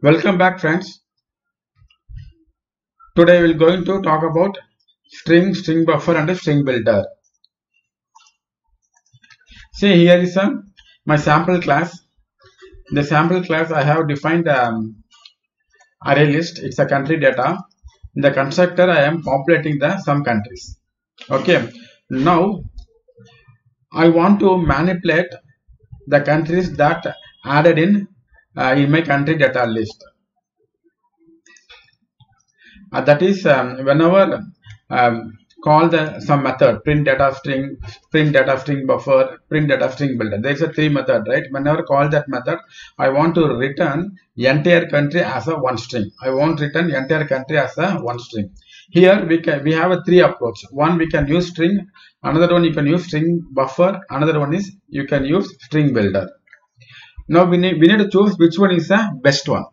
Welcome back friends. Today we are going to talk about string, string buffer and string builder. See here is a, my sample class. The sample class I have defined um, array list. It's a country data. In the constructor I am populating the some countries. Okay. Now I want to manipulate the countries that added in uh, in my country data list. Uh, that is um, whenever um, call the some method print data string print data string buffer print data string builder. There is a three method right? Whenever call that method i want to return entire country as a one string. I want return entire country as a one string. Here we can we have a three approach. One we can use string. Another one you can use string buffer. Another one is you can use string builder now we need we need to choose which one is the best one.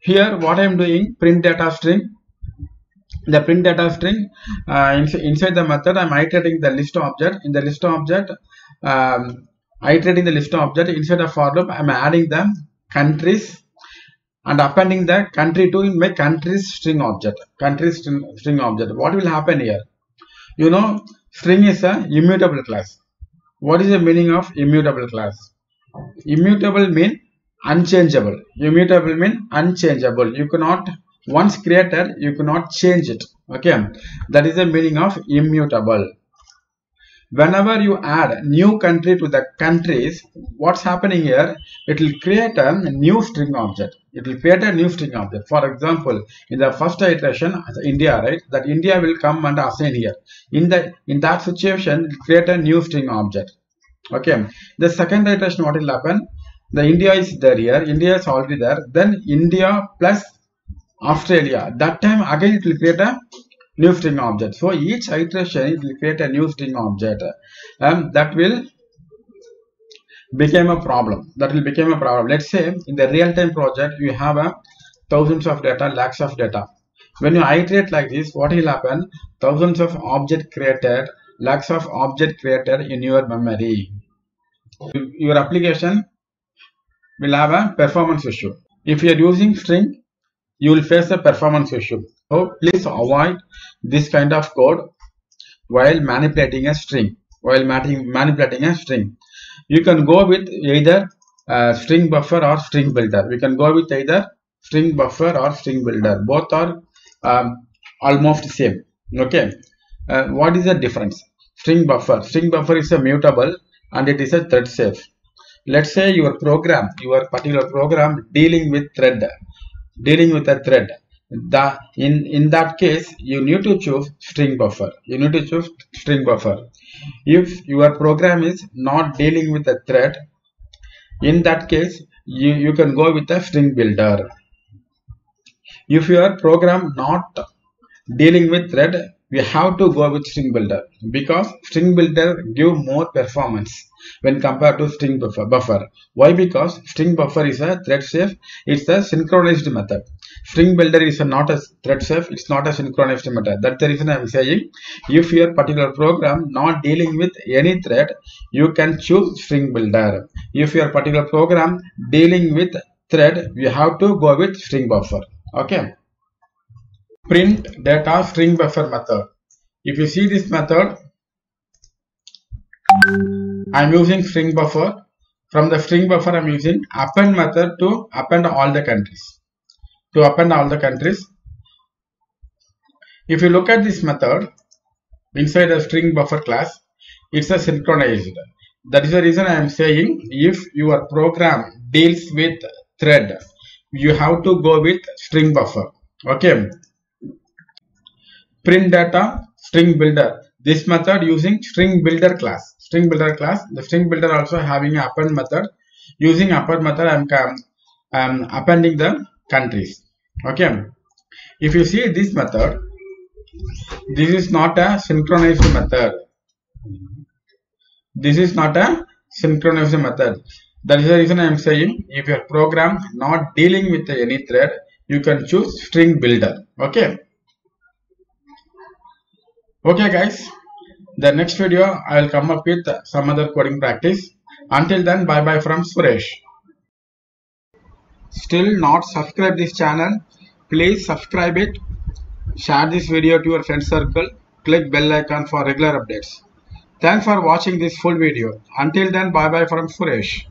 Here what i am doing print data string. The print data string uh, ins inside the method i'm iterating the list object. In the list object um, iterating the list object inside the for loop i'm adding the countries and appending the country to in my countries string object countries string, string object. What will happen here? You know string is a immutable class. What is the meaning of immutable class immutable mean unchangeable. Immutable mean unchangeable. You cannot once created you cannot change it. Okay? That is the meaning of immutable. Whenever you add new country to the countries what's happening here? It will create a new string object. It will create a new string object. For example in the first iteration india right? That india will come and assign here. In the in that situation create a new string object okay. The second iteration what will happen the india is there here. India is already there. Then india plus australia. That time again it will create a new string object. So each iteration it will create a new string object. Um, that will become a problem. That will become a problem. Let's say in the real-time project you have a thousands of data lakhs of data. When you iterate like this what will happen? Thousands of object created lakhs of object created in your memory. Your application will have a performance issue. If you are using string you will face a performance issue. So please avoid this kind of code while manipulating a string. While manipulating a string. You can go with either uh, string buffer or string builder. We can go with either string buffer or string builder. Both are um, almost same. Okay uh, what is the difference? String buffer. String buffer is a mutable and it is a thread safe. Let's say your program your particular program dealing with thread. Dealing with a thread. The in in that case you need to choose string buffer. You need to choose string buffer. If your program is not dealing with a thread in that case you you can go with a string builder. If your program not dealing with thread we have to go with string builder because string builder give more performance when compared to string buffer. Why? Because string buffer is a thread safe. It's a synchronized method. String builder is a not a thread safe. It's not a synchronized method. That's the reason I'm saying if your particular program not dealing with any thread, you can choose string builder. If your particular program dealing with thread, you have to go with string buffer. Okay. Print data string buffer method. If you see this method, I'm using string buffer. From the string buffer, I'm using append method to append all the countries. To append all the countries. If you look at this method inside the string buffer class, it's a synchronized. That is the reason I am saying if your program deals with thread, you have to go with string buffer. Okay. Print data string builder. This method using string builder class. String builder class the string builder also having append method. Using append method i'm um, appending the countries. Okay. If you see this method this is not a synchronized method. This is not a synchronized method. That is the reason i am saying if your program not dealing with any thread you can choose string builder. Okay okay guys the next video I will come up with some other coding practice. Until then, bye bye from Suresh. still not subscribe this channel, please subscribe it. Share this video to your friend circle. Click bell icon for regular updates. Thanks for watching this full video. Until then, bye bye from Suresh.